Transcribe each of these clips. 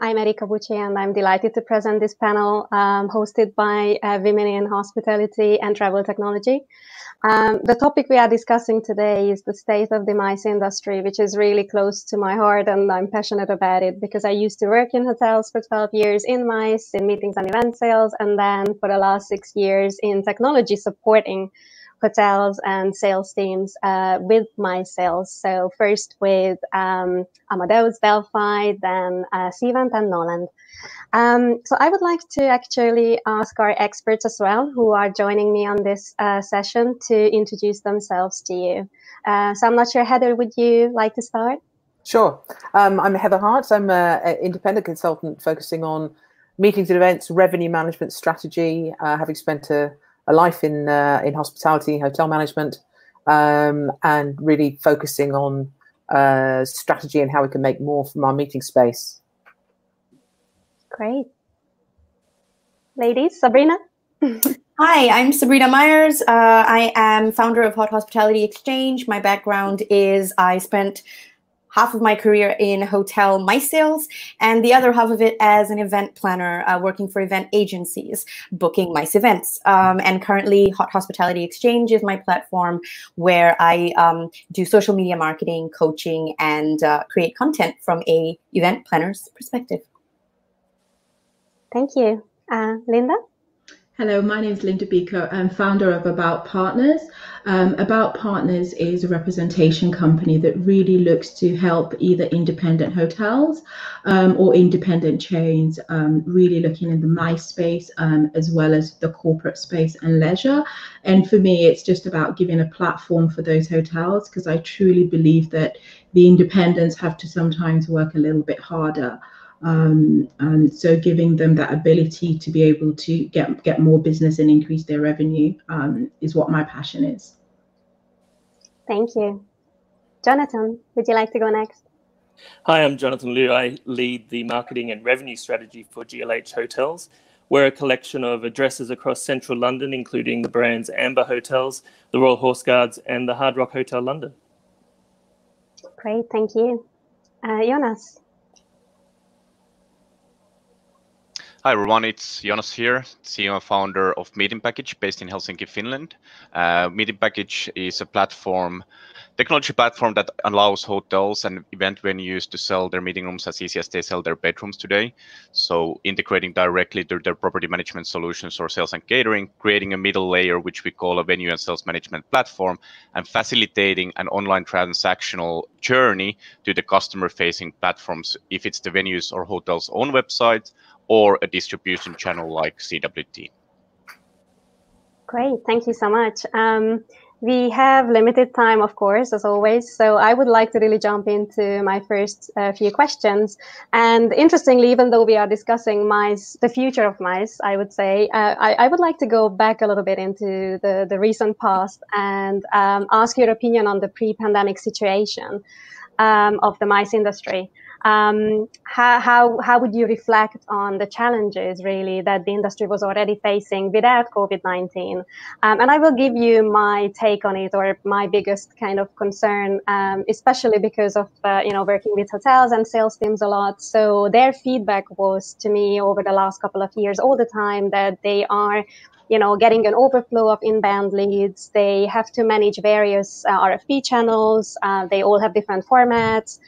I'm Erika Bucsi, and I'm delighted to present this panel um, hosted by uh, Women in Hospitality and Travel Technology. Um, the topic we are discussing today is the state of the MICE industry, which is really close to my heart, and I'm passionate about it because I used to work in hotels for 12 years in MICE, in meetings and event sales, and then for the last six years in technology supporting hotels and sales teams uh, with MICE sales. So first with um, Amadeus, Delphi, then uh, Cvent and Knowland. Um, so I would like to actually ask our experts as well, who are joining me on this uh, session, to introduce themselves to you. Uh, so I'm not sure, Heather, would you like to start? Sure. Um, I'm Heather Hart. I'm an independent consultant focusing on meetings and events, revenue management strategy, uh, having spent a a life in uh, in hospitality, hotel management, um, and really focusing on uh, strategy and how we can make more from our meeting space. Great, ladies, Sabrina. Hi, I'm Sabrina Meyers. Uh, I am founder of Hot Hospitality Exchange. My background is I spent half of my career in hotel MICE sales and the other half of it as an event planner uh, working for event agencies booking MICE events. Um, and currently hot hospitality exchange is my platform where i um, do social media marketing coaching and uh, create content from a event planner's perspective. Thank you. Uh, linda Hello, my name is Linda Bekoe. I'm founder of About Partners. Um, About Partners is a representation company that really looks to help either independent hotels um, or independent chains, um, really looking in the MICE space um, as well as the corporate space and leisure. And for me, it's just about giving a platform for those hotels because I truly believe that the independents have to sometimes work a little bit harder. Um, and so giving them that ability to be able to get get more business and increase their revenue um, is what my passion is. Thank you. Jonathan, would you like to go next? Hi, I'm Jonathan Liu. I lead the marketing and revenue strategy for GLH Hotels. We're a collection of addresses across central London, including the brands Amba Hotels, the Royal Horse Guards, and the Hard Rock Hotel London. Great, thank you. Uh, Jonas. Hi everyone, it's Jonas here, CEO and founder of Meeting Package based in Helsinki, Finland. Uh, Meeting Package is a platform, technology platform that allows hotels and event venues to sell their meeting rooms as easy as they sell their bedrooms today. So integrating directly to their property management solutions or sales and catering, creating a middle layer, which we call a venue and sales management platform, and facilitating an online transactional journey to the customer facing platforms, if it's the venues or hotels own website or a distribution channel like CWT. Great, thank you so much. Um, we have limited time, of course, as always. So I would like to really jump into my first uh, few questions. And interestingly, even though we are discussing MICE, the future of MICE, I would say, uh, I, I, would like to go back a little bit into the, the recent past and um, ask your opinion on the pre-pandemic situation um, of the MICE industry. Um, how, how, how would you reflect on the challenges really that the industry was already facing without COVID-19? Um, and I will give you my take on it or my biggest kind of concern, um, especially because of, uh, you know, working with hotels and sales teams a lot. So their feedback was to me over the last couple of years all the time that they are you know, getting an overflow of inbound leads. They have to manage various uh, RFP channels. Uh, they all have different formats.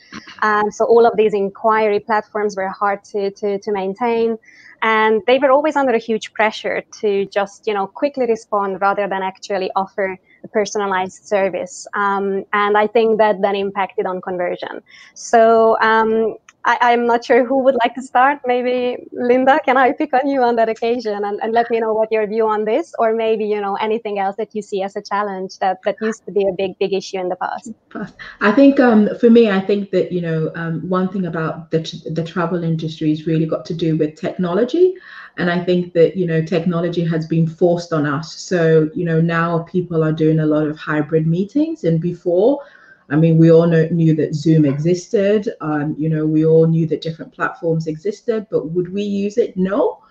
Um, so all of these inquiry platforms were hard to, to, to maintain. And they were always under a huge pressure to just, you know, quickly respond rather than actually offer a personalized service. Um, and I think that then impacted on conversion. So um, I, am not sure who would like to start. Maybe Linda, can I pick on you on that occasion and, and let me know what your view on this, or maybe you know anything else that you see as a challenge that that used to be a big big issue in the past. I think um, for me, I think that you know um, one thing about the the travel industry has really got to do with technology, and I think that you know technology has been forced on us. So you know now people are doing a lot of hybrid meetings, and before I mean, we all know, knew that Zoom existed. Um, you know, we all knew that different platforms existed, but would we use it? No.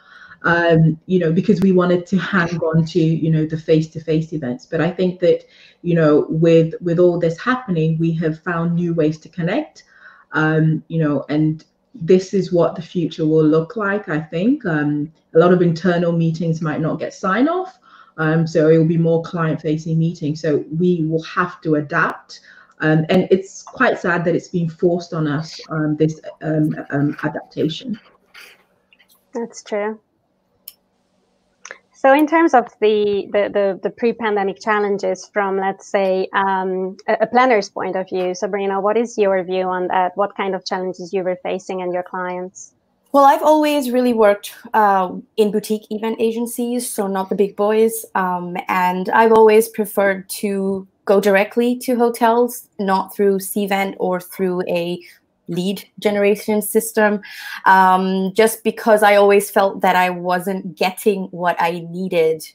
Um, you know, because we wanted to hang on to, you know, the face-to-face events. But I think that, you know, with with all this happening, we have found new ways to connect. Um, you know, and this is what the future will look like. I think um, a lot of internal meetings might not get sign off, um, so it will be more client-facing meetings. So we will have to adapt. Um, and it's quite sad that it's been forced on us um, this um, um, adaptation. That's true. So in terms of the, the, the, the pre-pandemic challenges from, let's say, um, a, a, planner's point of view, Sabrina, what is your view on that? What kind of challenges you were facing and your clients? Well, I've always really worked uh, in boutique event agencies, so not the big boys. Um, and I've always preferred to go directly to hotels, not through Cvent or through a lead generation system um, just because I always felt that I wasn't getting what I needed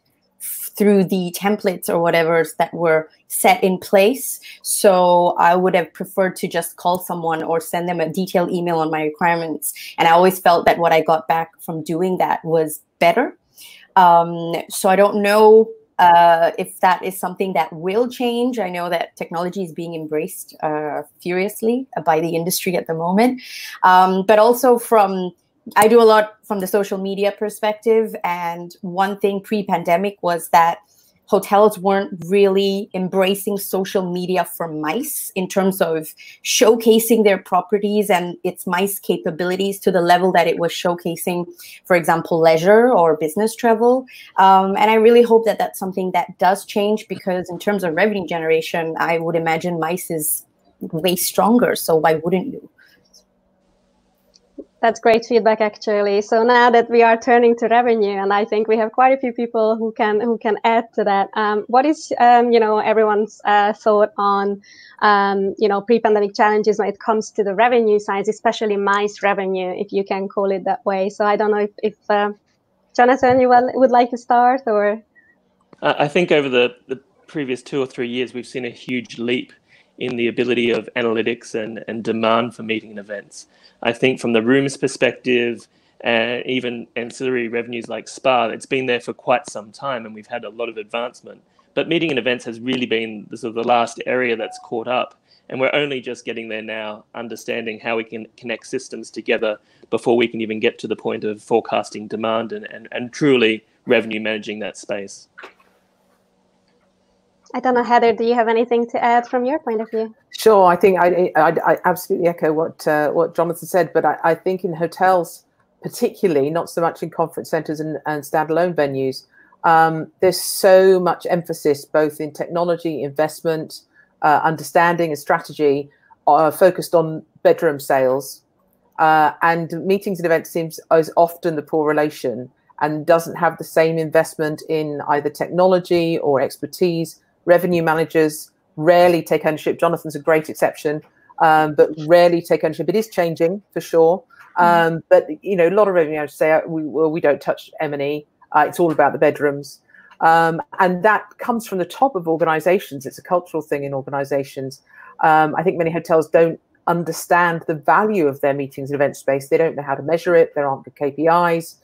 through the templates or whatever that were set in place. So I would have preferred to just call someone or send them a detailed email on my requirements. And I always felt that what I got back from doing that was better. Um, so I don't know uh, if that is something that will change. I know that technology is being embraced uh, furiously by the industry at the moment, um, but also from I do a lot from the social media perspective. And one thing pre-pandemic was that hotels weren't really embracing social media for MICE in terms of showcasing their properties and its MICE capabilities to the level that it was showcasing, for example, leisure or business travel. Um, and I really hope that that's something that does change because in terms of revenue generation, I would imagine MICE is way stronger. So why wouldn't you? That's great feedback, actually. So now that we are turning to revenue, and I think we have quite a few people who can who can add to that. Um, what is um, you know everyone's uh, thought on um, you know pre-pandemic challenges when it comes to the revenue side, especially MICE revenue, if you can call it that way. So I don't know if, if uh, Jonathan, you would like to start, or I think over the, the previous two or three years, we've seen a huge leap in the ability of analytics and, and demand for meeting and events. I think from the rooms perspective, uh, even ancillary revenues like spa, it's been there for quite some time and we've had a lot of advancement. But meeting and events has really been the, sort of the last area that's caught up. And we're only just getting there now, understanding how we can connect systems together before we can even get to the point of forecasting demand and, and, and truly revenue managing that space. I don't know, Heather, do you have anything to add from your point of view? Sure, I think I, I, I absolutely echo what uh, what Jonathan said, but I, I, think in hotels, particularly, not so much in conference centres and, and standalone venues, um, there's so much emphasis both in technology, investment, uh, understanding, and strategy uh, focused on bedroom sales. Uh, and meetings and events seems is often the poor relation and doesn't have the same investment in either technology or expertise revenue managers rarely take ownership. Jonathan's a great exception, um, but rarely take ownership. It is changing for sure. Um, but you know, a lot of revenue managers say, we, well, we don't touch M&E. Uh, it's all about the bedrooms. Um, and that comes from the top of organizations. It's a cultural thing in organizations. Um, I think many hotels don't understand the value of their meetings and event space. They don't know how to measure it. There aren't good KPIs.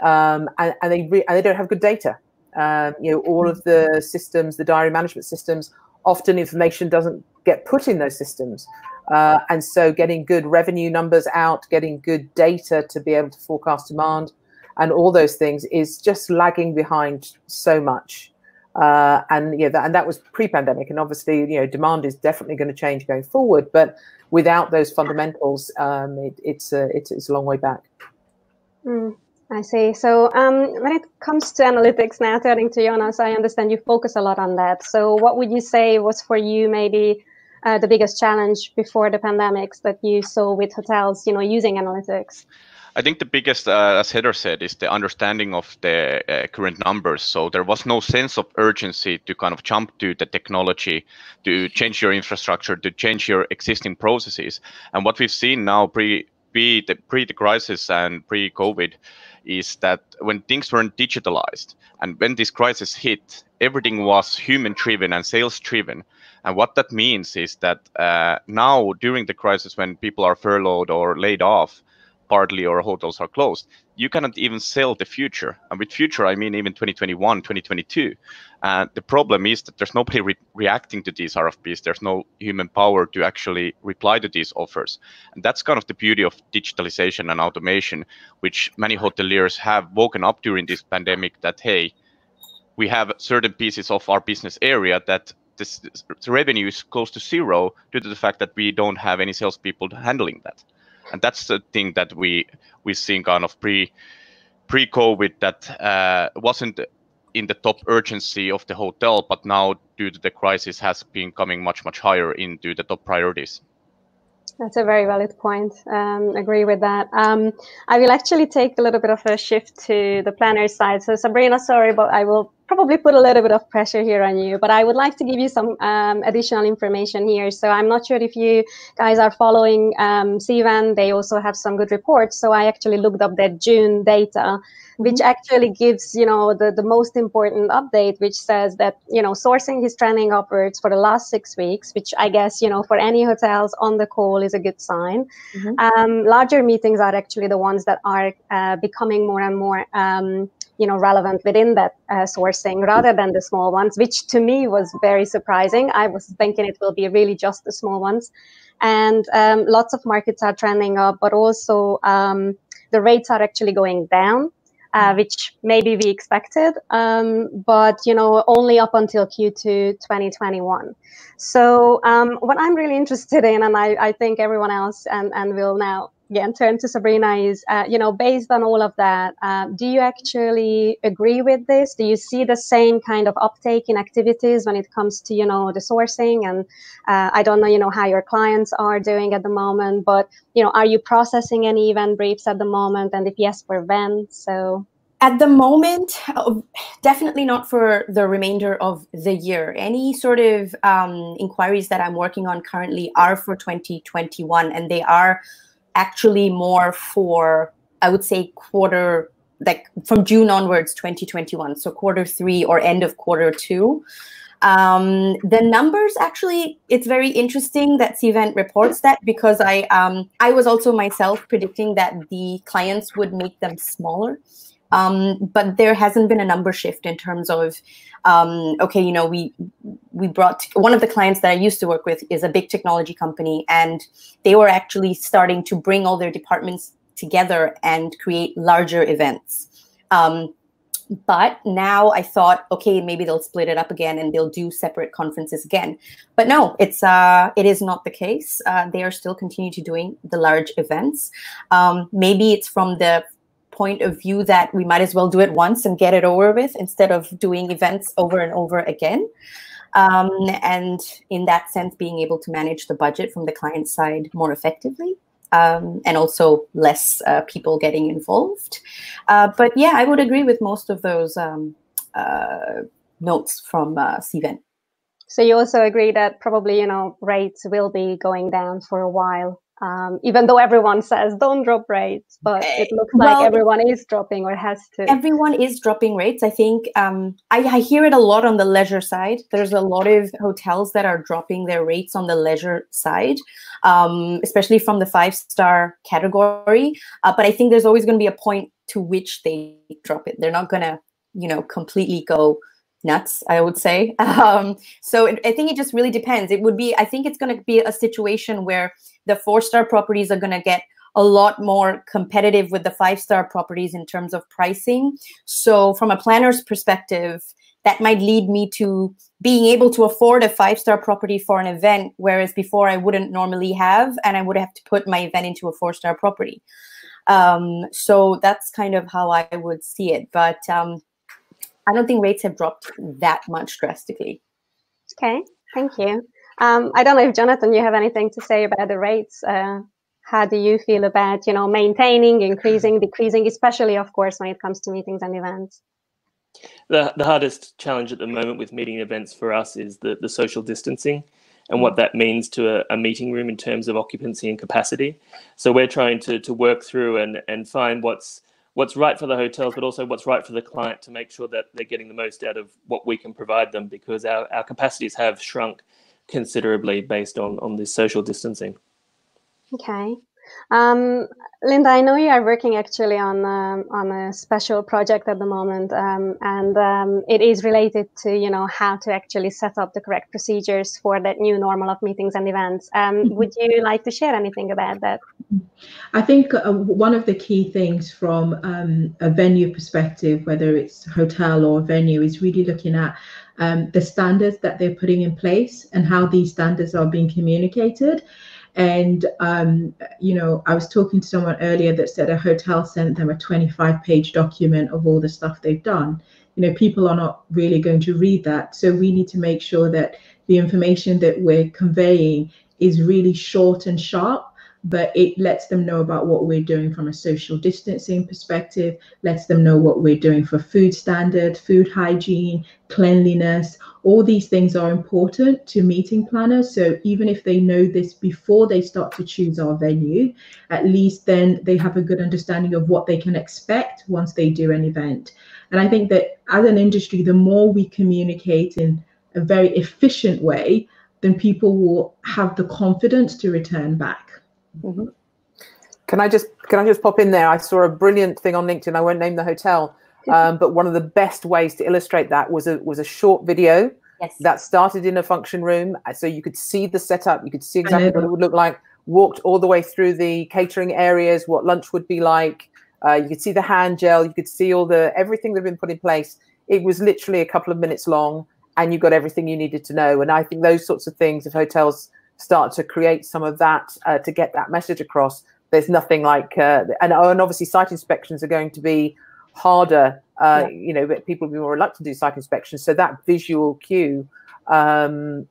Um, and, and, they re- and they don't have good data. Um, you know, all of the systems, the diary management systems, often information doesn't get put in those systems. Uh, and so getting good revenue numbers out, getting good data to be able to forecast demand and all those things is just lagging behind so much. Uh, and yeah, that, and that was pre-pandemic, and obviously, you know, demand is definitely going to change going forward. But without those fundamentals, um, it, it's a it's, it's a long way back. Mm. I see. So um, when it comes to analytics now, turning to Jonas, I understand you focus a lot on that. So what would you say was for you maybe uh, the biggest challenge before the pandemics that you saw with hotels, you know, using analytics? I think the biggest, uh, as Heather said, is the understanding of the uh, current numbers. So there was no sense of urgency to kind of jump to the technology, to change your infrastructure, to change your existing processes. And what we've seen now, pre pre the pre the crisis and pre COVID, is that when things weren't digitalized and when this crisis hit, everything was human driven and sales driven. And what that means is that uh, now during the crisis, when people are furloughed or laid off, partly or hotels are closed, you cannot even sell the future. And with future, I mean even 2021, 2022. And the problem is that there's nobody re- reacting to these RFPs. There's no human power to actually reply to these offers. And that's kind of the beauty of digitalization and automation, which many hoteliers have woken up during this pandemic that, hey, we have certain pieces of our business area that this, this revenue is close to zero due to the fact that we don't have any salespeople handling that and that's the thing that we we seen kind of pre pre COVID that uh, wasn't in the top urgency of the hotel, but now due to the crisis has been coming much much higher into the top priorities. That's a very valid point. Um, agree with that. Um, I will actually take a little bit of a shift to the planner side. So Sabrina, sorry, but I will probably put a little bit of pressure here on you. But I would like to give you some um, additional information here. So I'm not sure if you guys are following um, Cvent. They also have some good reports. So I actually looked up their June data which mm-hmm. actually gives you know the, the most important update which says that you know sourcing is trending upwards for the last six weeks which i guess you know for any hotels on the call is a good sign mm-hmm. um, larger meetings are actually the ones that are uh, becoming more and more um, you know relevant within that uh, sourcing rather than the small ones which to me was very surprising. I was thinking it will be really just the small ones. And um, lots of markets are trending up but also um, the rates are actually going down uh, which maybe we expected, um, but you know only up until Q2 2021. So um, what I'm really interested in, and I, I think everyone else and, and will now again turn to Sabrina is, uh, you know, based on all of that, uh, do you actually agree with this? Do you see the same kind of uptake in activities when it comes to, you know, the sourcing? And uh, I don't know, you know, how your clients are doing at the moment, but, you know, are you processing any event briefs at the moment? And if yes, for when? So at the moment, definitely not for the remainder of the year. Any sort of um, inquiries that I'm working on currently are for 2021, and they are actually more for, I would say, quarter, like from June onwards, 2021. So quarter three or end of quarter two. Um, the numbers actually, it's very interesting that Cvent reports that because I um, I was also myself predicting that the clients would make them smaller. Um, but there hasn't been a number shift in terms of um, okay you know we we brought one of the clients that i used to work with is a big technology company and they were actually starting to bring all their departments together and create larger events. Um, but now i thought okay maybe they'll split it up again and they'll do separate conferences again. But no it's uh it is not the case. Uh, they are still continue to doing the large events. Um, maybe it's from the point of view that we might as well do it once and get it over with instead of doing events over and over again. Um, and in that sense, being able to manage the budget from the client side more effectively. Um, and also less uh, people getting involved. Uh, but yeah, I would agree with most of those um, uh, notes from uh, Cvent. So you also agree that probably you know rates will be going down for a while um, even though everyone says don't drop rates, but it eh, looks well, like everyone is dropping or has to. Everyone is dropping rates. I think um, I, I, hear it a lot on the leisure side. There's a lot of hotels that are dropping their rates on the leisure side, um, especially from the five star category. Uh, but I think there's always going to be a point to which they drop it. They're not going to, you know, completely go nuts i would say um, so it, i think it just really depends it would be i think it's going to be a situation where the four star properties are going to get a lot more competitive with the five star properties in terms of pricing. So, from a planner's perspective, that might lead me to being able to afford a five star property for an event, whereas before I wouldn't normally have, and I would have to put my event into a four star property. Um, so that's kind of how I would see it. But um, I don't think rates have dropped that much drastically. Okay, thank you. Um, I don't know if Jonathan, you have anything to say about the rates. Uh, how do you feel about you know maintaining, increasing, decreasing, especially of course when it comes to meetings and events? The, the hardest challenge at the moment with meeting events for us is the, the social distancing and what that means to a, a, meeting room in terms of occupancy and capacity. So we're trying to, to work through and, and find what's what's right for the hotels, but also what's right for the client to make sure that they're getting the most out of what we can provide them because our, our capacities have shrunk considerably based on on this social distancing. Okay. Um, Linda, I know you are working actually on um, on a special project at the moment, um, and um, it is related to you know how to actually set up the correct procedures for that new normal of meetings and events. Um, mm-hmm. Would you like to share anything about that? I think uh, one of the key things from um, a venue perspective, whether it's hotel or venue, is really looking at um, the standards that they're putting in place and how these standards are being communicated. And, um, you know, I was talking to someone earlier that said a hotel sent them a 25 page document of all the stuff they've done. You know, people are not really going to read that. So we need to make sure that the information that we're conveying is really short and sharp but it lets them know about what we're doing from a social distancing perspective, lets them know what we're doing for food standard, food hygiene, cleanliness. All these things are important to meeting planners. So even if they know this before they start to choose our venue, at least then they have a good understanding of what they can expect once they do an event. And I think that as an industry, the more we communicate in a very efficient way, then people will have the confidence to return back. Mm-hmm. Can I just can I just pop in there? I saw a brilliant thing on LinkedIn. I won't name the hotel, um, but one of the best ways to illustrate that was a was a short video yes. that started in a function room, so you could see the setup, you could see exactly what it would look like. Walked all the way through the catering areas, what lunch would be like. Uh, you could see the hand gel, you could see all the everything that had been put in place. It was literally a couple of minutes long, and you got everything you needed to know. And I think those sorts of things, if hotels start to create some of that uh, to get that message across. There's nothing like, uh, and, oh, and obviously site inspections are going to be harder. Uh, yeah. You know, but people will be more reluctant to do site inspections. So that visual cue um,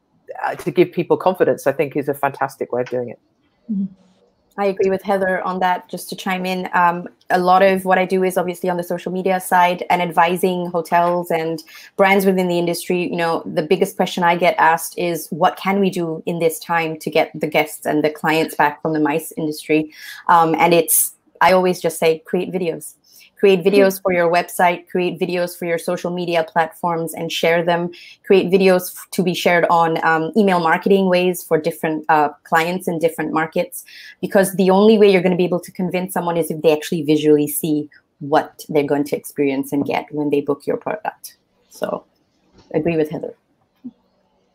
uh, to give people confidence, I think, is a fantastic way of doing it. Mm-hmm. I agree with Heather on that. Just to chime in, um, a lot of what I do is obviously on the social media side and advising hotels and brands within the industry. You know, the biggest question I get asked is, what can we do in this time to get the guests and the clients back from the MICE industry? Um, and it's, I always just say, create videos create videos for your website, create videos for your social media platforms and share them, create videos to be shared on um, email marketing ways for different uh, clients in different markets. Because the only way you're going to be able to convince someone is if they actually visually see what they're going to experience and get when they book your product. So agree with Heather.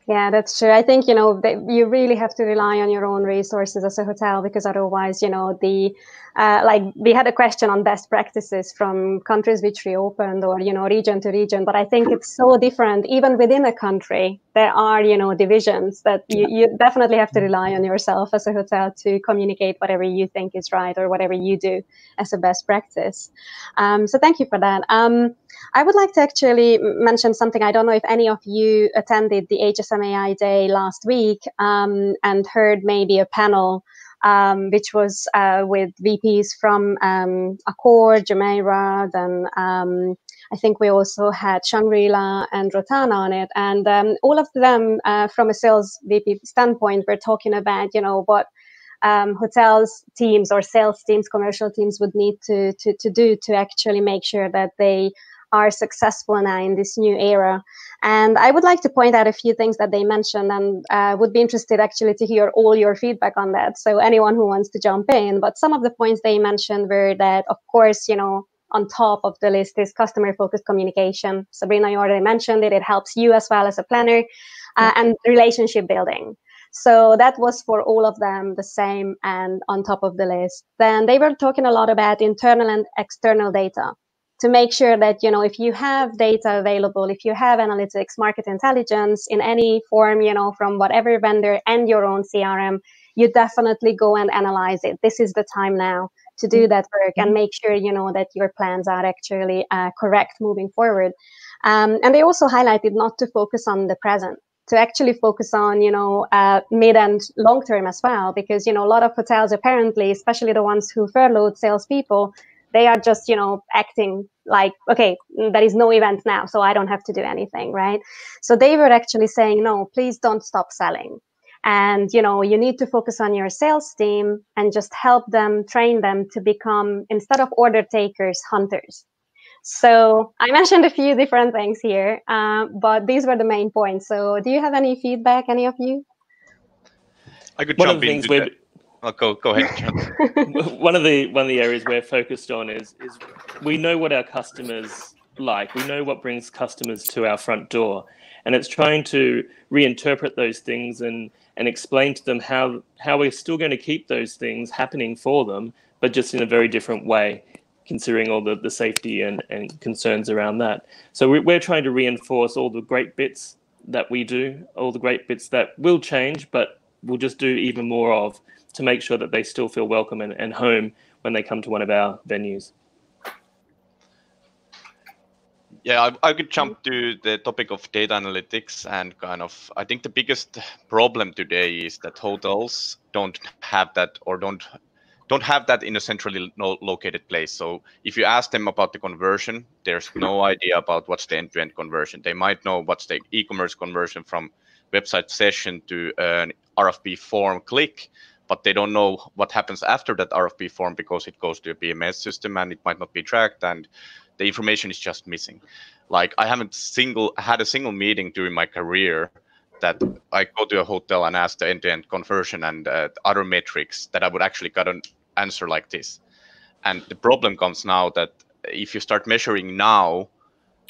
Yeah, that's true. I think, you know, you really have to rely on your own resources as a hotel because otherwise, you know, the uh, like we had a question on best practices from countries which reopened or you know region to region but i think it's so different. Even within a country there are you know divisions that you, you definitely have to rely on yourself as a hotel to communicate whatever you think is right or whatever you do as a best practice. Um, so thank you for that. Um, i would like to actually mention something. I don't know if any of you attended the hsmai day last week um, and heard maybe a panel um, which was uh, with VPs from um, Accor, Jumeirah, then um, I think we also had Shangri-La and Rotana on it. And um, all of them, uh, from a sales VP standpoint, were talking about, you know, what um, hotels teams or sales teams, commercial teams would need to, to, to do to actually make sure that they are successful now in this new era. And I would like to point out a few things that they mentioned and uh, would be interested actually to hear all your feedback on that. So anyone who wants to jump in. But some of the points they mentioned were that, of course, you know, on top of the list is customer focused communication. Sabrina, you already mentioned it. It helps you as well as a planner uh, and relationship building. So that was for all of them the same and on top of the list. Then they were talking a lot about internal and external data to make sure that you know if you have data available if you have analytics market intelligence in any form you know from whatever vendor and your own crm you definitely go and analyze it. This is the time now to do that work and make sure you know that your plans are actually uh, correct moving forward. Um, and they also highlighted not to focus on the present to actually focus on you know uh, mid and long term as well because you know a lot of hotels apparently especially the ones who furloughed salespeople they are just you know acting like okay there is no event now so i don't have to do anything right? So they were actually saying no please don't stop selling. And you know you need to focus on your sales team and just help them train them to become instead of order takers hunters. So i mentioned a few different things here uh, but these were the main points. So do you have any feedback any of you? I could One jump in I'll go go ahead. one of the one of the areas we're focused on is is we know what our customers like. We know what brings customers to our front door, and it's trying to reinterpret those things and and explain to them how how we're still going to keep those things happening for them, but just in a very different way, considering all the the safety and and concerns around that. So we, we're trying to reinforce all the great bits that we do, all the great bits that will change, but we'll just do even more of to make sure that they still feel welcome and, and home when they come to one of our venues. Yeah, I, I, could jump to the topic of data analytics and kind of, I think the biggest problem today is that hotels don't have that or don't don't have that in a centrally located place. So if you ask them about the conversion, there's no idea about what's the end-to-end conversion. They might know what's the e-commerce conversion from website session to an RFP form click, but they don't know what happens after that RFP form because it goes to a PMS system and it might not be tracked and the information is just missing. Like I haven't single had a single meeting during my career that I go to a hotel and ask the end-to-end conversion and uh, other metrics that I would actually get an answer like this. And the problem comes now that if you start measuring now,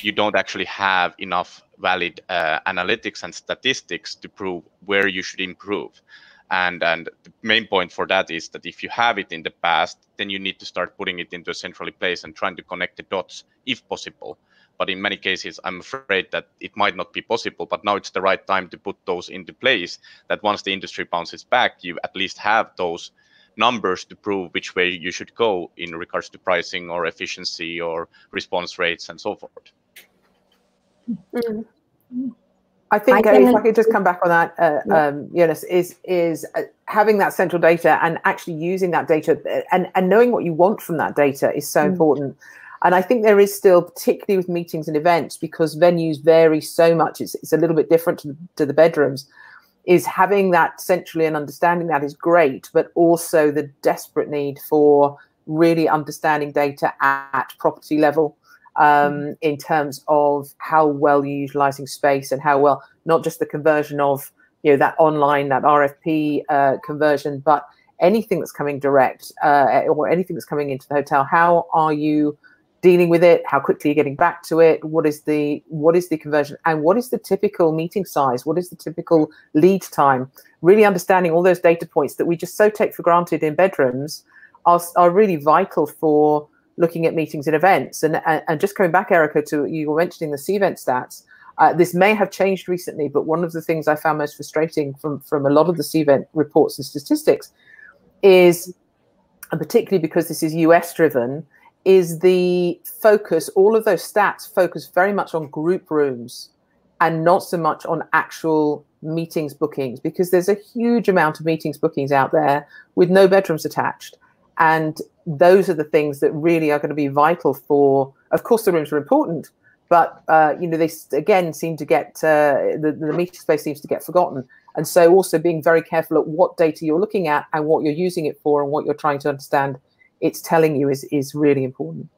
you don't actually have enough valid uh, analytics and statistics to prove where you should improve. And and the main point for that is that if you have it in the past, then you need to start putting it into a centrally place and trying to connect the dots if possible. But in many cases, I'm afraid that it might not be possible. But now it's the right time to put those into place. That once the industry bounces back, you at least have those numbers to prove which way you should go in regards to pricing or efficiency or response rates and so forth. Mm. I think I uh, if I could just come back on that, uh, yeah. um, Jonas, is is uh, having that central data and actually using that data uh, and, and knowing what you want from that data is so mm. important. And I think there is still, particularly with meetings and events, because venues vary so much, it's, it's a little bit different to the, to the bedrooms, is having that centrally and understanding that is great, but also the desperate need for really understanding data at property level um, mm. in terms of how well you're utilizing space and how well not just the conversion of you know that online that RFP uh, conversion, but anything that's coming direct uh, or anything that's coming into the hotel. How are you dealing with it? How quickly you're getting back to it? What is the what is the conversion and what is the typical meeting size? What is the typical lead time? Really understanding all those data points that we just so take for granted in bedrooms are, are really vital for looking at meetings and events. And, and, and just coming back, Erika, to you were mentioning the Cvent stats. Uh, this may have changed recently, but one of the things I found most frustrating from, from a lot of the Cvent reports and statistics is, and particularly because this is US driven, is the focus, all of those stats focus very much on group rooms and not so much on actual meetings bookings because there's a huge amount of meetings bookings out there with no bedrooms attached. And those are the things that really are going to be vital for. Of course, the rooms are important, but uh, you know they again seem to get uh, the the meeting space seems to get forgotten. And so, also being very careful at what data you're looking at and what you're using it for, and what you're trying to understand it's telling you is is really important.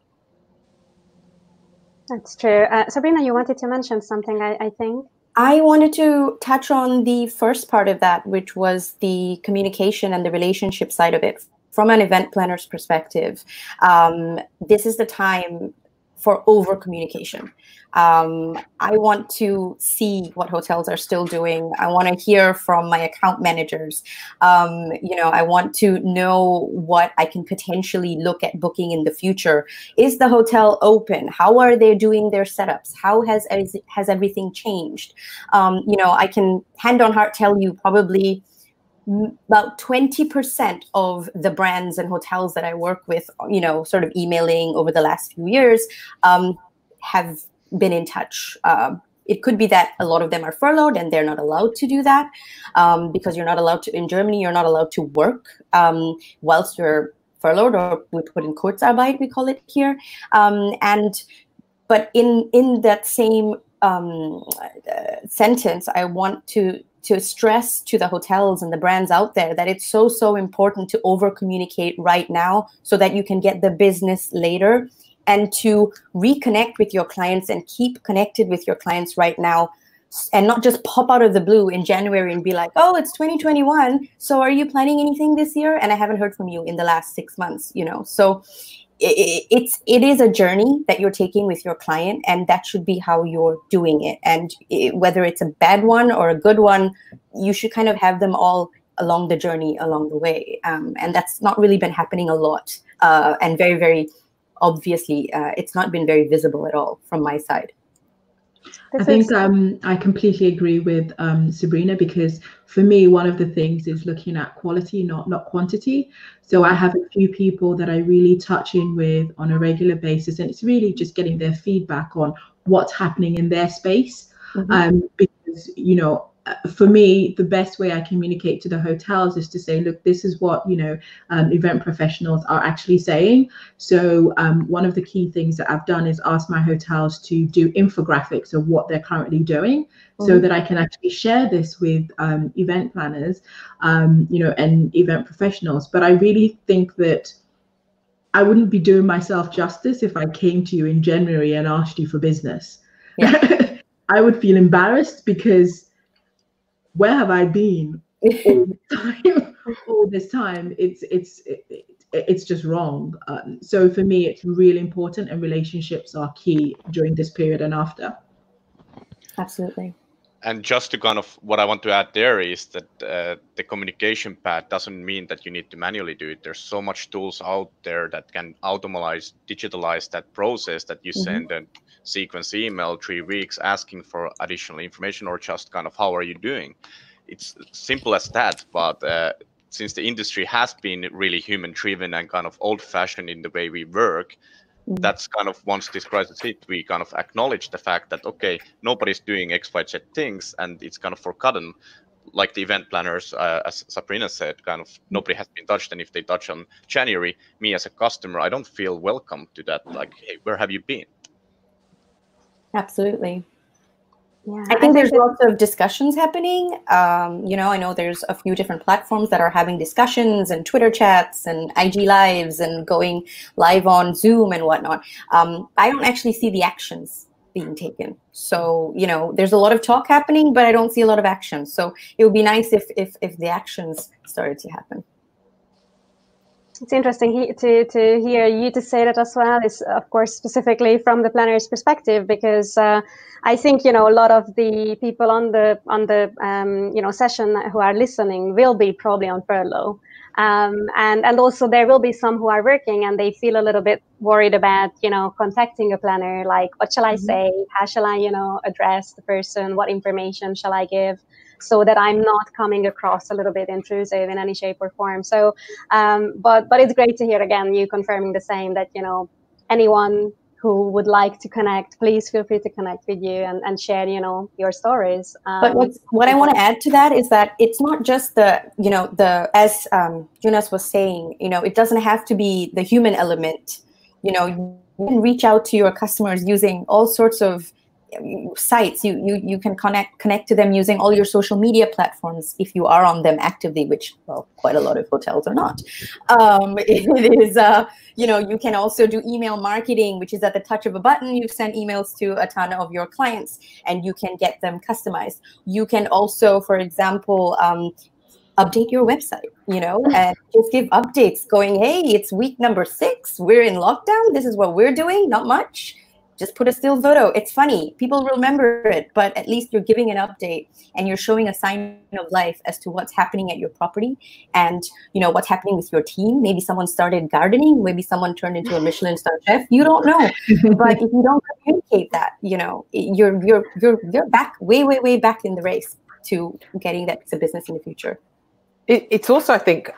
That's true. Uh, Sabrina, you wanted to mention something, I, I think. I wanted to touch on the first part of that, which was the communication and the relationship side of it from an event planner's perspective, um, this is the time for over communication. Um, I want to see what hotels are still doing. I want to hear from my account managers. Um, you know, I want to know what I can potentially look at booking in the future. Is the hotel open? How are they doing their setups? How has has everything changed? Um, you know, I can hand on heart tell you probably about 20% of the brands and hotels that I work with, you know, sort of emailing over the last few years, um, have been in touch. Uh, it could be that a lot of them are furloughed and they're not allowed to do that um, because you're not allowed to, in Germany, you're not allowed to work um, whilst you're furloughed or we put in Kurzarbeit, we call it here. Um, and, but in, in that same um, uh, sentence, I want to to stress to the hotels and the brands out there that it's so so important to over communicate right now so that you can get the business later and to reconnect with your clients and keep connected with your clients right now and not just pop out of the blue in January and be like, "Oh, it's 2021. So are you planning anything this year?" And I haven't heard from you in the last six months. You know, so it, it's it is a journey that you're taking with your client, and that should be how you're doing it. And it, whether it's a bad one or a good one, you should kind of have them all along the journey along the way. Um, and that's not really been happening a lot, uh, and very very obviously, uh, it's not been very visible at all from my side. I think um, I completely agree with um, Sabrina because for me, one of the things is looking at quality, not not quantity. So I have a few people that I really touch in with on a regular basis, and it's really just getting their feedback on what's happening in their space. Mm-hmm. Um, because you know for me, the best way I communicate to the hotels is to say, look, this is what you know um, event professionals are actually saying. So um, one of the key things that I've done is ask my hotels to do infographics of what they're currently doing, mm-hmm. so that I can actually share this with um, event planners, um, you know, and event professionals. But I really think that. I wouldn't be doing myself justice if I came to you in January and asked you for business. Yeah. I would feel embarrassed because where have I been all this time? all this time, it's it's it, it's just wrong. Um, so for me, it's really important, and relationships are key during this period and after. Absolutely. And just to kind of what I want to add there is that uh, the communication path doesn't mean that you need to manually do it. There's so much tools out there that can automate, digitalize that process that you mm-hmm. send a sequence email three weeks asking for additional information or just kind of how are you doing. It's simple as that, but uh, since the industry has been really human driven and kind of old fashioned in the way we work, Mm. that's kind of once this crisis hit, we kind of acknowledge the fact that okay, nobody's doing X, Y, Z things, and it's kind of forgotten. Like the event planners, uh, as Sabrina said, kind of nobody has been touched, and if they touch on January, me as a customer, I don't feel welcome to that. Like, hey, where have you been? Absolutely. Yeah, I think there's lots of discussions happening. Um, you know, I know there's a few different platforms that are having discussions and Twitter chats and IG lives and going live on Zoom and whatnot. Um, I don't actually see the actions being taken. So, you know, there's a lot of talk happening, but I don't see a lot of action. So it would be nice if if if the actions started to happen it's interesting to, to hear you to say that as well is of course specifically from the planner's perspective because uh, i think you know a lot of the people on the on the um, you know session who are listening will be probably on furlough. Um, and and also there will be some who are working and they feel a little bit worried about you know contacting a planner like what shall i mm-hmm. say? How shall i you know address the person? What information shall i give so that I'm not coming across a little bit intrusive in any shape or form. So, um, but but it's great to hear again you confirming the same that you know anyone who would like to connect, please feel free to connect with you and, and share, you know, your stories. Um, but what's, what I want to add to that is that it's not just the, you know, the, as um, Jonas was saying, you know, it doesn't have to be the human element. You know, you can reach out to your customers using all sorts of sites you you you can connect connect to them using all your social media platforms if you are on them actively which well quite a lot of hotels are not. Um, it is uh, you know you can also do email marketing which is at the touch of a button. You send emails to a ton of your clients and you can get them customized. You can also for example um, update your website you know and just give updates going hey it's week number six. We're in lockdown. This is what we're doing. Not much just put a still photo. It's funny. People remember it, but at least you're giving an update and you're showing a sign of life as to what's happening at your property and you know what's happening with your team. Maybe someone started gardening, maybe someone turned into a Michelin star chef. You don't know. but if you don't communicate that, you know, you're you're you're you're back way, way, way back in the race to getting that piece of business in the future. it's also, I think,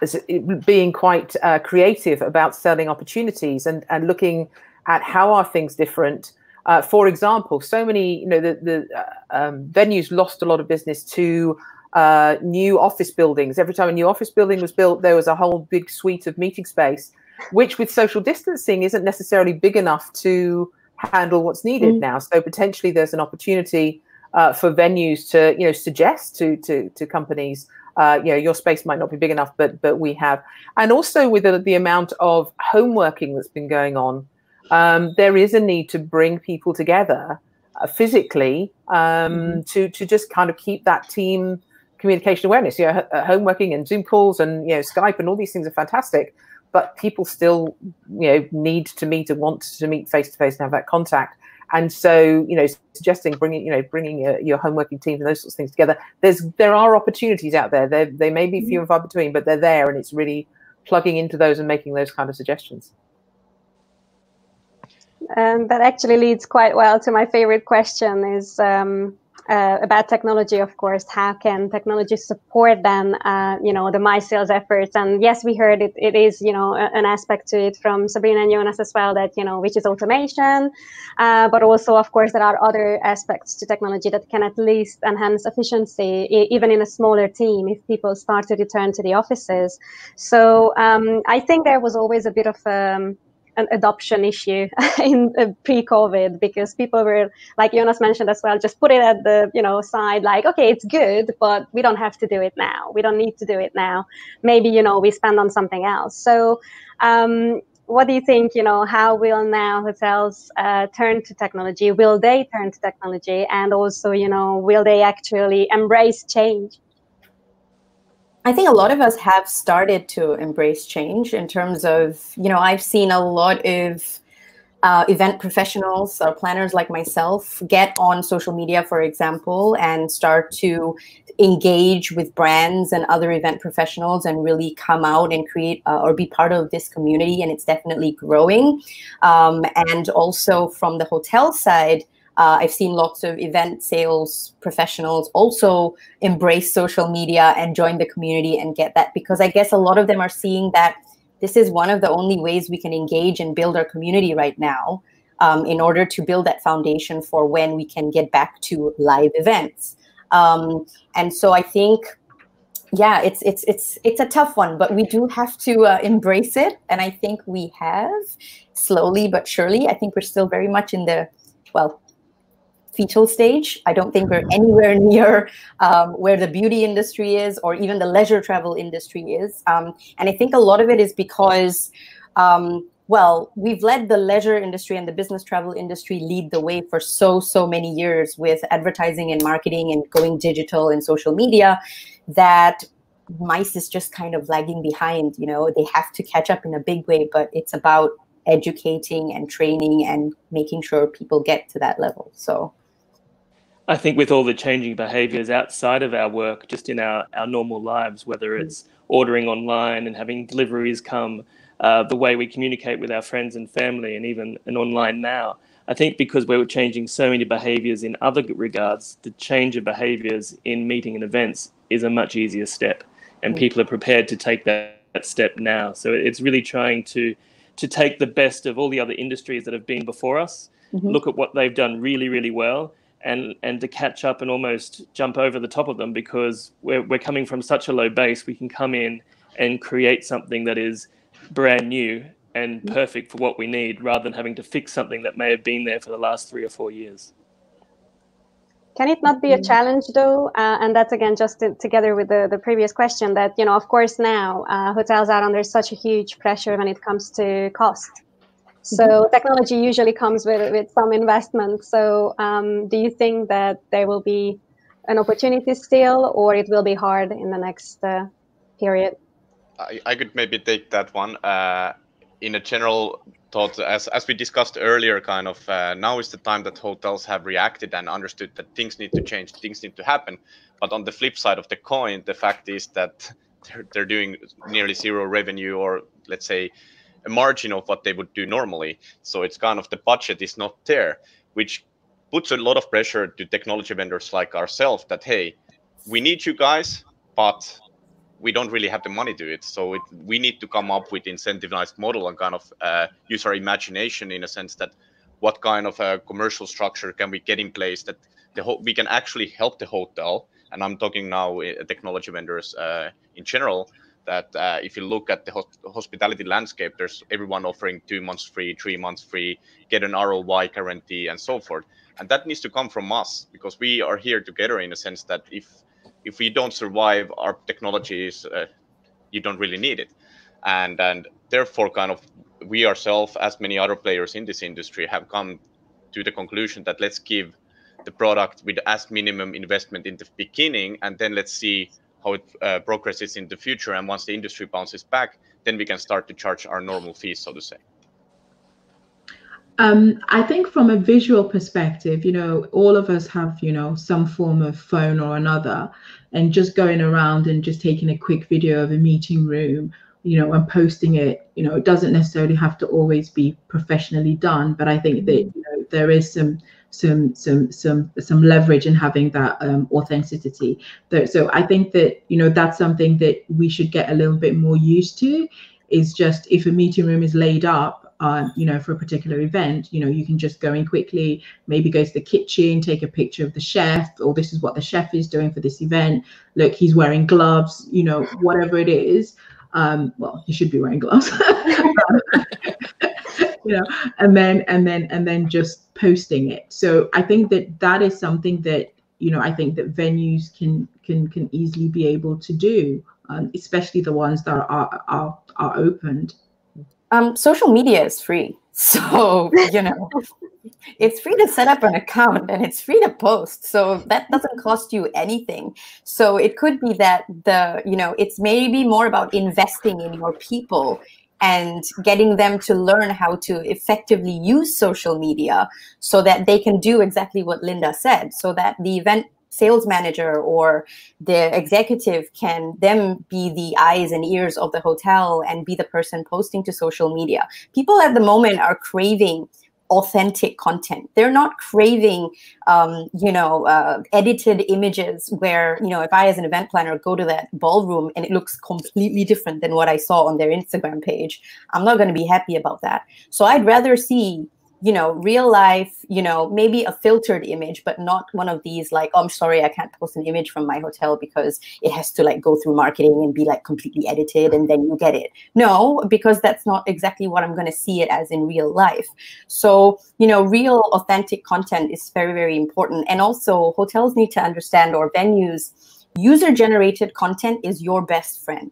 being quite uh, creative about selling opportunities and, and looking at how are things different. Uh, for example, so many, you know, the, the uh, um, venues lost a lot of business to uh, new office buildings. Every time a new office building was built, there was a whole big suite of meeting space, which with social distancing isn't necessarily big enough to handle what's needed mm. now. So potentially there's an opportunity uh, for venues to, you know, suggest to to, to companies uh, you know, your space might not be big enough, but but we have, and also with the, the amount of home working that's been going on, um, there is a need to bring people together uh, physically um, mm-hmm. to to just kind of keep that team communication awareness. You know, home working and Zoom calls and you know Skype and all these things are fantastic, but people still you know need to meet and want to meet face to face and have that contact. And so, you know, suggesting bringing, you know, bringing your, your home working teams and those sorts of things together. There's there are opportunities out there. They they may be few mm-hmm. and far between, but they're there, and it's really plugging into those and making those kind of suggestions. And that actually leads quite well to my favorite question: is um, uh, about technology, of course, how can technology support then, uh, you know, the my sales efforts? And yes, we heard it, it is, you know, an aspect to it from Sabrina and Jonas as well that, you know, which is automation. Uh, but also, of course, there are other aspects to technology that can at least enhance efficiency, even in a smaller team, if people start to return to the offices. So um, I think there was always a bit of, um, an adoption issue in uh, pre-COVID because people were, like Jonas mentioned as well, just put it at the you know side, like okay, it's good, but we don't have to do it now. We don't need to do it now. Maybe you know we spend on something else. So. Um, what do you think? You know, how will now hotels uh, turn to technology? Will they turn to technology, and also, you know, will they actually embrace change? I think a lot of us have started to embrace change in terms of, you know, I've seen a lot of uh, event professionals or planners like myself get on social media, for example, and start to engage with brands and other event professionals and really come out and create uh, or be part of this community. And it's definitely growing. Um, and also from the hotel side, uh, I've seen lots of event sales professionals also embrace social media and join the community and get that because I guess a lot of them are seeing that this is one of the only ways we can engage and build our community right now um, in order to build that foundation for when we can get back to live events. Um, and so I think yeah it's it's it's it's a tough one but we do have to uh, embrace it and i think we have slowly but surely i think we're still very much in the well fetal stage. I don't think we're anywhere near um, where the beauty industry is or even the leisure travel industry is. Um, and I think a lot of it is because, um, well, we've led the leisure industry and the business travel industry lead the way for so, so many years with advertising and marketing and going digital and social media that MICE is just kind of lagging behind. You know, they have to catch up in a big way, but it's about educating and training and making sure people get to that level. So I think with all the changing behaviors outside of our work, just in our, our normal lives, whether mm. it's ordering online and having deliveries come, uh, the way we communicate with our friends and family, and even an online now. I think because we are changing so many behaviors in other regards, the change of behaviors in meeting and events is a much easier step, and mm. people are prepared to take that, that step now. So it's really trying to to take the best of all the other industries that have been before us, mm-hmm. look at what they've done really, really well, and and to catch up and almost jump over the top of them because we're we're coming from such a low base. We can come in and create something that is brand new and mm-hmm. perfect for what we need, rather than having to fix something that may have been there for the last three or four years. Can it not be a mm-hmm. challenge though? Uh, and that's again just to, together with the, the previous question that, you know, of course now uh, hotels are under such a huge pressure when it comes to cost. So mm-hmm. technology usually comes with with some investment. So um, do you think that there will be an opportunity still, or it will be hard in the next uh, period? I, I, could maybe take that one. Uh, in a general thought, as as we discussed earlier, kind of uh, now is the time that hotels have reacted and understood that things need to change, things need to happen. But on the flip side of the coin, the fact is that they're, they're doing nearly zero revenue, or let's say a margin of what they would do normally. So it's kind of the budget is not there, which puts a lot of pressure to technology vendors like ourselves that hey, we need you guys, but we don't really have the money to it. So it, we need to come up with incentivized model and kind of uh, use our imagination in a sense that what kind of a commercial structure can we get in place that the ho- we can actually help the hotel. And I'm talking now uh, technology vendors uh, in general that uh, if you look at the hospitality landscape, there's everyone offering two months free, three months free, get an ROI guarantee, and so forth. And that needs to come from us because we are here together in a sense that if if we don't survive, our technology is uh, you don't really need it, and and therefore kind of we ourselves, as many other players in this industry, have come to the conclusion that let's give the product with as minimum investment in the beginning, and then let's see how it uh, progresses in the future. And once the industry bounces back, then we can start to charge our normal fees, so to say. Um, I think from a visual perspective, you know, all of us have, you know, some form of phone or another, and just going around and just taking a quick video of a meeting room, you know, and posting it, you know, it doesn't necessarily have to always be professionally done. But I think that you know there is some some some some some leverage in having that um, authenticity. So I think that you know that's something that we should get a little bit more used to. Is just if a meeting room is laid up um, you know, for a particular event, you know, you can just go in quickly, maybe go to the kitchen, take a picture of the chef, or this is what the chef is doing for this event. Look, he's wearing gloves, you know, whatever it is. Um, well, he should be wearing gloves. you know, and then and then and then just posting it. So I think that that is something that you know I think that venues can can can easily be able to do, um, especially the ones that are are are opened um, social media is free. So, you know, it's free to set up an account and it's free to post. So that doesn't cost you anything. So it could be that the, you know, it's maybe more about investing in your people and getting them to learn how to effectively use social media so that they can do exactly what Linda said, so that the event sales manager or the executive can then be the eyes and ears of the hotel and be the person posting to social media. People at the moment are craving authentic content. They're not craving, um, you know, uh, edited images where, you know, if I as an event planner go to that ballroom and it looks completely different than what I saw on their Instagram page, I'm not going to be happy about that. So I'd rather see you know, real life, you know, maybe a filtered image, but not one of these like, oh, I'm sorry, I can't post an image from my hotel because it has to like go through marketing and be like completely edited and then you get it. No, because that's not exactly what I'm going to see it as in real life. So, you know, real authentic content is very, very important. And also, hotels need to understand or venues, user generated content is your best friend.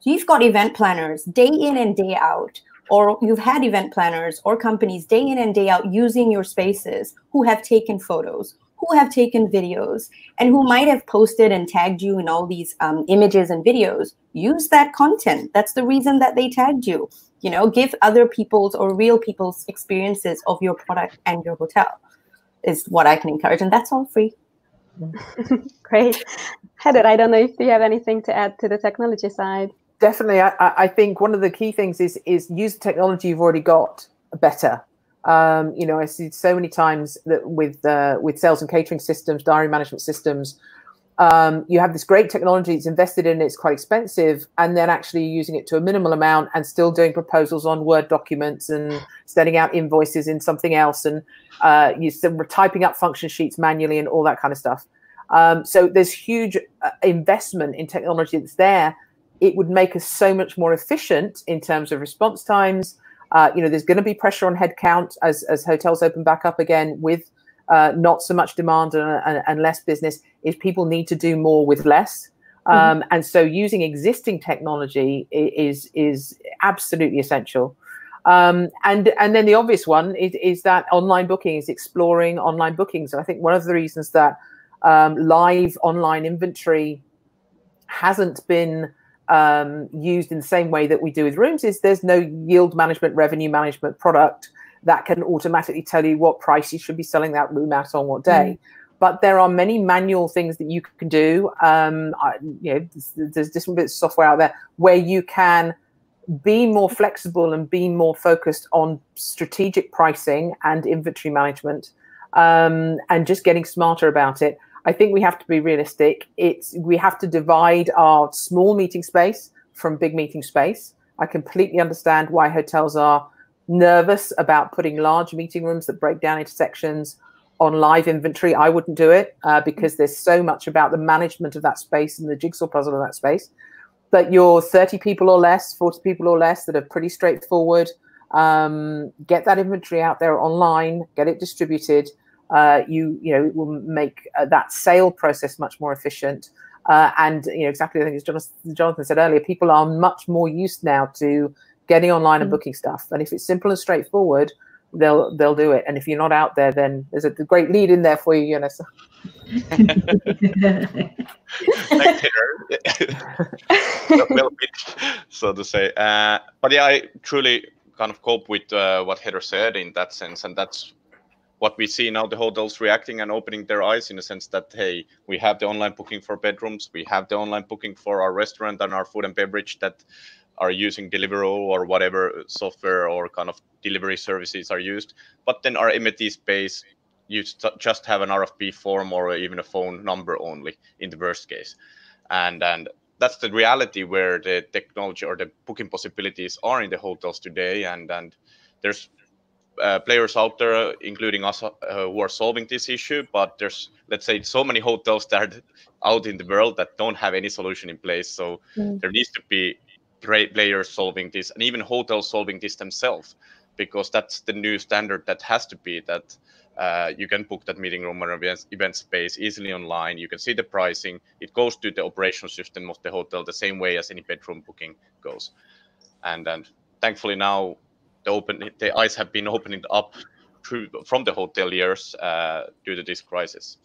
So you've got event planners day in and day out or you've had event planners or companies day in and day out using your spaces who have taken photos who have taken videos and who might have posted and tagged you in all these um, images and videos. Use that content. That's the reason that they tagged you. You know give other people's or real people's experiences of your product and your hotel is what i can encourage and that's all free. Great. Heather i don't know if you have anything to add to the technology side definitely I, I think one of the key things is is use the technology you've already got better. Um, you know i see so many times that with uh, with sales and catering systems diary management systems um, you have this great technology it's invested in it's quite expensive and then actually using it to a minimal amount and still doing proposals on word documents and sending out invoices in something else and uh, you are typing up function sheets manually and all that kind of stuff. Um, so there's huge uh, investment in technology that's there it would make us so much more efficient in terms of response times. Uh, you know, there's going to be pressure on headcount as, as hotels open back up again with uh, not so much demand and, and, and, less business is people need to do more with less. Mm-hmm. Um, mm-hmm. And so using existing technology is, is absolutely essential. Um, and and then the obvious one is, is that online booking is exploring online bookings. I think one of the reasons that um, live online inventory hasn't been um, used in the same way that we do with rooms is there's no yield management, revenue management product that can automatically tell you what price you should be selling that room at on what day. Mm. But there are many manual things that you can do. Um, I, you know, there's, there's different bits of software out there where you can be more flexible and be more focused on strategic pricing and inventory management um, and just getting smarter about it. I think we have to be realistic. It's we have to divide our small meeting space from big meeting space. I completely understand why hotels are nervous about putting large meeting rooms that break down into sections on live inventory. I wouldn't do it uh, because there's so much about the management of that space and the jigsaw puzzle of that space. But you're 30 people or less, 40 people or less that are pretty straightforward. Um, get that inventory out there online, get it distributed uh, you you know it will make uh, that sale process much more efficient. Uh, and you know exactly, I think as Jonathan, Jonathan said earlier, people are much more used now to getting online and mm. booking stuff. And if it's simple and straightforward, they'll they'll do it. And if you're not out there, then there's a great lead in there for you, Jonas. Thanks, so to say. Uh, but yeah, I truly kind of cope with uh, what Heather said in that sense, and that's what we see now. The hotels reacting and opening their eyes in the sense that hey, we have the online booking for bedrooms, we have the online booking for our restaurant and our food and beverage that are using Deliveroo or whatever software or kind of delivery services are used. But then our M&T space, you just have an RFP form or even a phone number only in the worst case. And, and that's the reality where the technology or the booking possibilities are in the hotels today. And, and there's uh, players out there, including us, uh, who are solving this issue. But there's, let's say, so many hotels that are out in the world that don't have any solution in place. So mm. there needs to be great players solving this and even hotels solving this themselves because that's the new standard that has to be that uh, you can book that meeting room or event, event space easily online you can see the pricing it goes to the operational system of the hotel the same way as any bedroom booking goes and and thankfully now the open the eyes have been opening up through, from the hoteliers uh, due to this crisis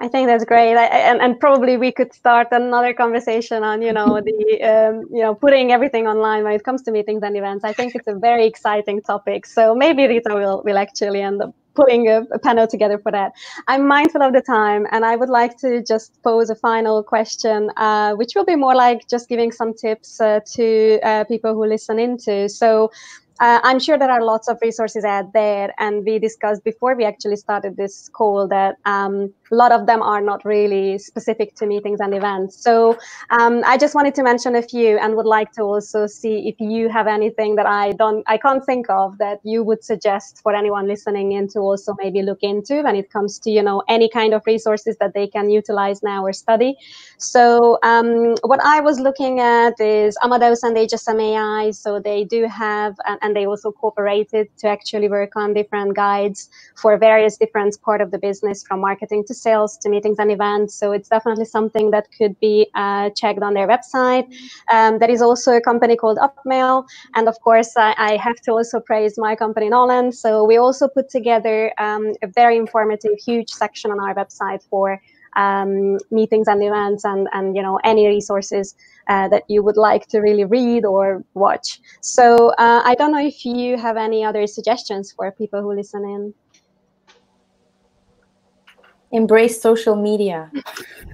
I think that's great, I, and and probably we could start another conversation on you know the um, you know putting everything online when it comes to meetings and events. I think it's a very exciting topic. So maybe Rita will will actually end up putting a, a, panel together for that. I'm mindful of the time, and I would like to just pose a final question, uh, which will be more like just giving some tips uh, to uh, people who listen into. So uh, I'm sure there are lots of resources out there, and we discussed before we actually started this call that um, a lot of them are not really specific to meetings and events. So um, I just wanted to mention a few, and would like to also see if you have anything that I don't, I can't think of that you would suggest for anyone listening in to also maybe look into when it comes to you know any kind of resources that they can utilize now or study. So um, what I was looking at is Amadeus and HSMAI. So they do have an and they also cooperated to actually work on different guides for various different part of the business from marketing to sales to meetings and events so it's definitely something that could be uh, checked on their website um, there is also a company called upmail and of course I, I, have to also praise my company Knowland so we also put together um, a very informative huge section on our website for um, meetings and events and, and you know any resources uh, that you would like to really read or watch. So uh, I don't know if you have any other suggestions for people who listen in. Embrace social media.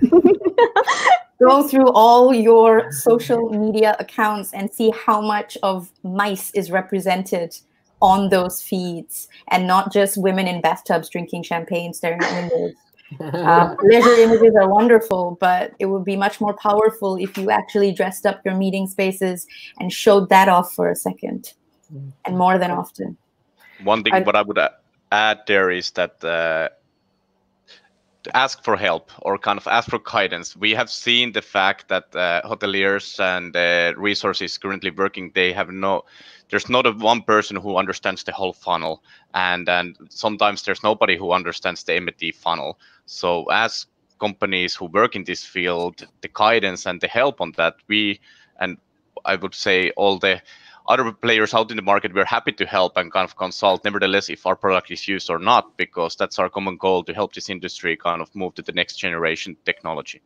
Go through all your social media accounts and see how much of MICE is represented on those feeds and not just women in bathtubs drinking champagne staring at windows uh, leisure images are wonderful, but it would be much more powerful if you actually dressed up your meeting spaces and showed that off for a second, and more than often. One thing, I, what I would add there is that uh, to ask for help or kind of ask for guidance. We have seen the fact that uh, hoteliers and uh, resources currently working, they have no there's not a one person who understands the whole funnel and and sometimes there's nobody who understands the M&T funnel so as companies who work in this field the guidance and the help on that we and i would say all the other players out in the market we're happy to help and kind of consult nevertheless if our product is used or not because that's our common goal to help this industry kind of move to the next generation technology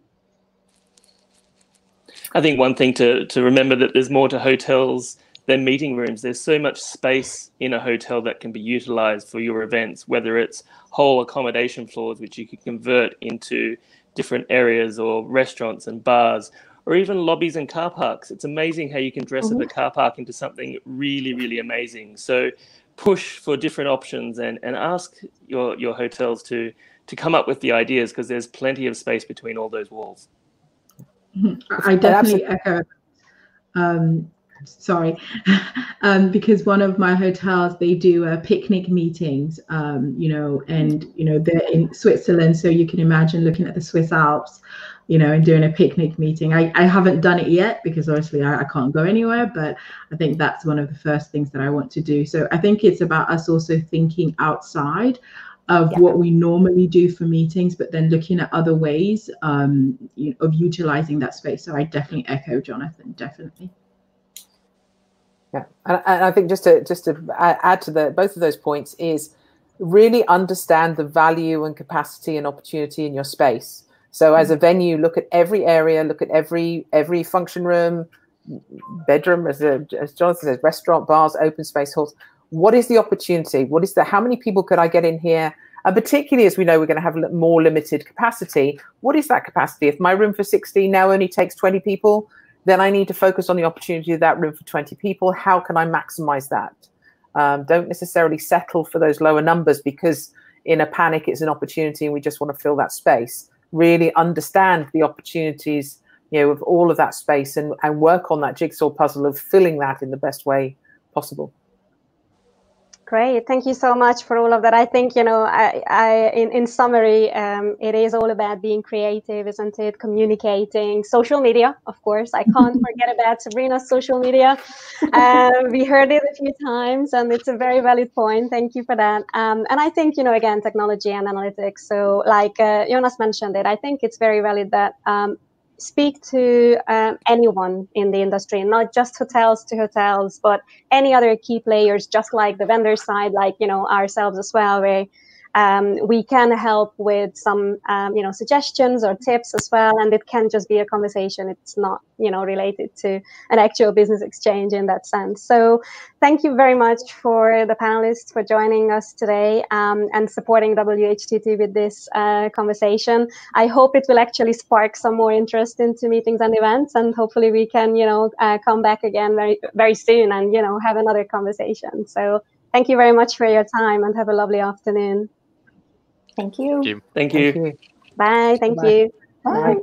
I think one thing to, to remember that there's more to hotels than meeting rooms. There's so much space in a hotel that can be utilized for your events, whether it's whole accommodation floors, which you can convert into different areas or restaurants and bars, or even lobbies and car parks. It's amazing how you can dress mm-hmm. up a car park into something really, really amazing. So push for different options and, and ask your, your hotels to, to come up with the ideas because there's plenty of space between all those walls. I definitely echo um, sorry um, because one of my hotels they do uh, picnic meetings um, you know and you know they're in switzerland so you can imagine looking at the swiss alps you know and doing a picnic meeting i, I haven't done it yet because obviously I, I can't go anywhere but i think that's one of the first things that i want to do so i think it's about us also thinking outside of yeah. what we normally do for meetings, but then looking at other ways um, you know, of utilizing that space. So I definitely echo Jonathan, definitely. Yeah, and, and I think just to just to add to the both of those points is really understand the value and capacity and opportunity in your space. So as a mm. venue, look at every area, look at every every function room, bedroom, as, a, as Jonathan says, restaurant, bars, open space halls. What is the opportunity? What is the how many people could I get in here? And particularly as we know we're going to have more limited capacity, what is that capacity? If my room for 16 now only takes 20 people, then I need to focus on the opportunity of that room for 20 people. How can I maximize that? Um, don't necessarily settle for those lower numbers because in a panic it's an opportunity and we just want to fill that space. Really understand the opportunities, you know, of all of that space and, and work on that jigsaw puzzle of filling that in the best way possible. Great, thank you so much for all of that. I think you know, I, I in in summary, um, it is all about being creative, isn't it? Communicating, social media, of course. I can't forget about Sabrina's social media. Uh, we heard it a few times, and it's a very valid point. Thank you for that. Um, and I think you know, again, technology and analytics. So, like uh, Jonas mentioned it, I think it's very valid that um, speak to um, anyone in the industry, not just hotels to hotels, but any other key players, just like the vendor side, like you know ourselves as well, where um, we can help with some um, you know suggestions or tips as well and it can just be a conversation. It's not you know related to an actual business exchange in that sense. So thank you very much for the panelists for joining us today um, and supporting WHTT with this uh, conversation. I hope it will actually spark some more interest into meetings and events and hopefully we can you know uh, come back again very very soon and you know have another conversation. So thank you very much for your time and have a lovely afternoon Thank you. Thank you. Thank you. Bye. Thank Bye. you. Bye. Bye.